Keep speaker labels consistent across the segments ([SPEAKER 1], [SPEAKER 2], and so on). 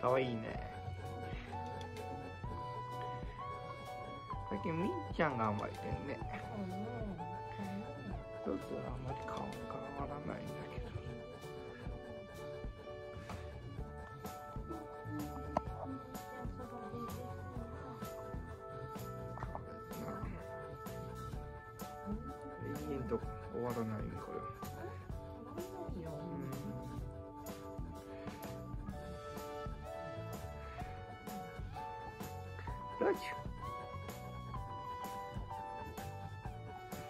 [SPEAKER 1] かわいいね。最近みーちゃんが甘えてんね。ちょっとあんまり顔変わらないんだけど永遠と終わらないねこれうん。ラジ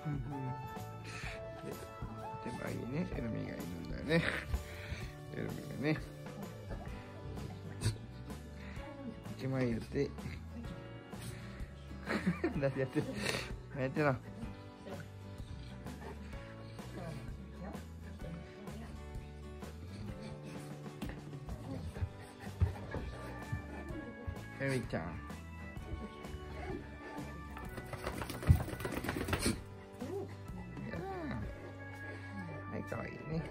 [SPEAKER 1] オうんで手前にねエルミがいるんだよね。エルミがね。一枚言 って。何やって何やってんのエミちゃんやだはいかわいいね